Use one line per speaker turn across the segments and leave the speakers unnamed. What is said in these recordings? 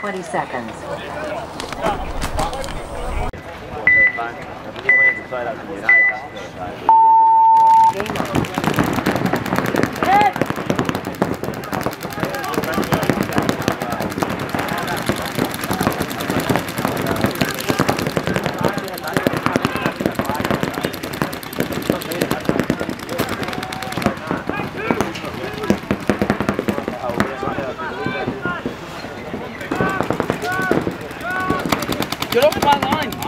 Twenty seconds. Get off my line, man.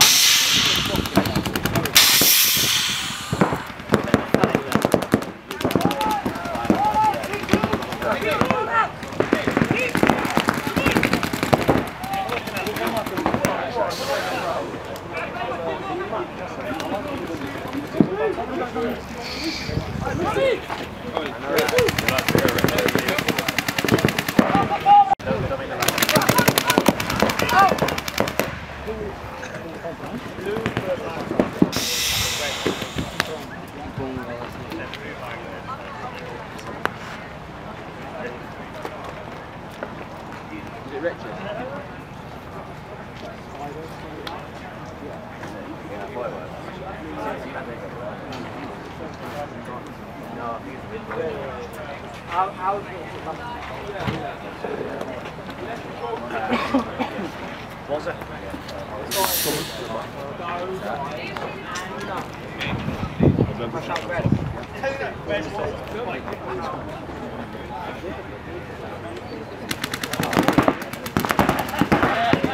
Ready? stretches. Was it? I remember. Yeah.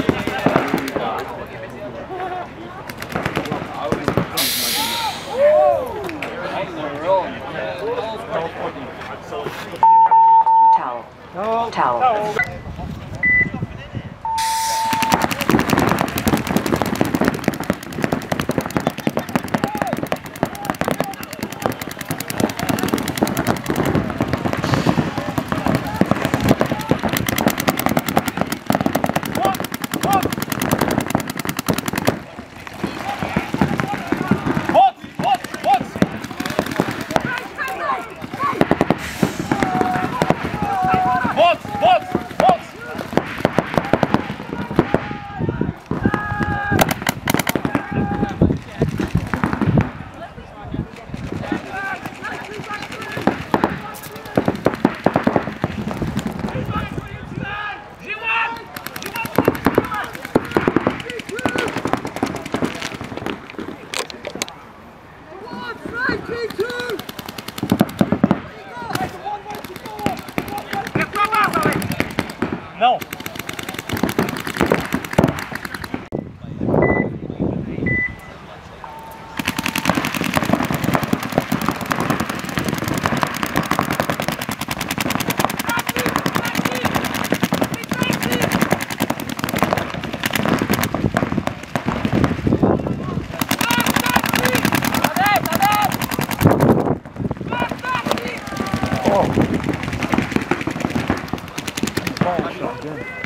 again.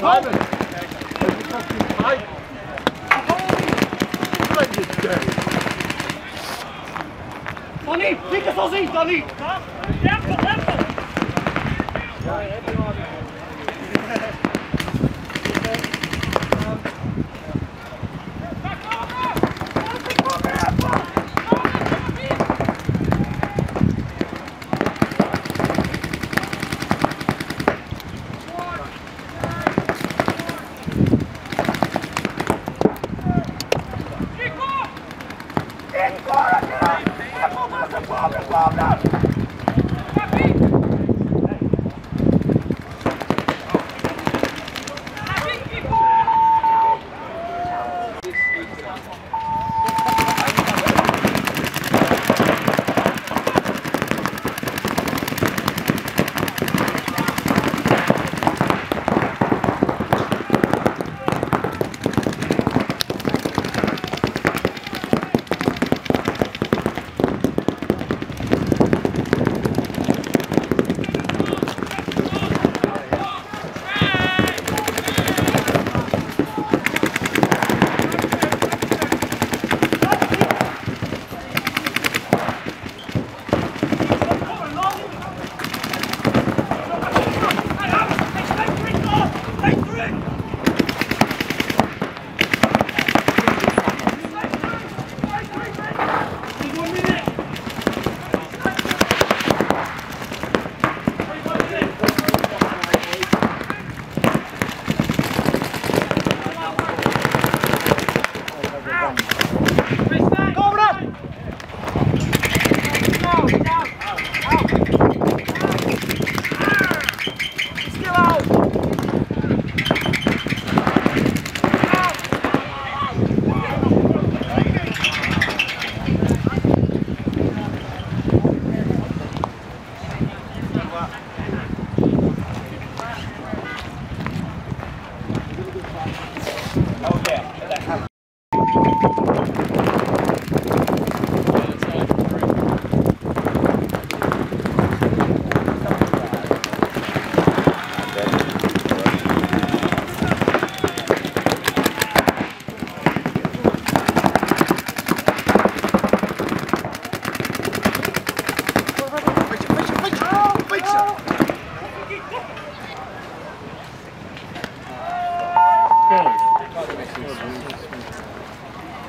Simon! Every fucking fight! Danny, pick us Ja, ja, ja, Cobra!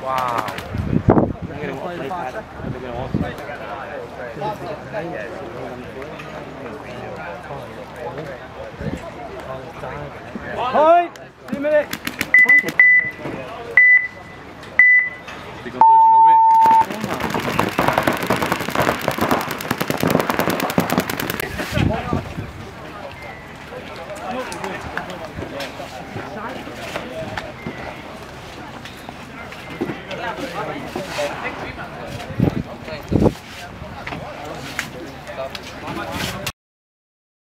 哇！你
哋我睇睇啦，
你哋我睇睇啦。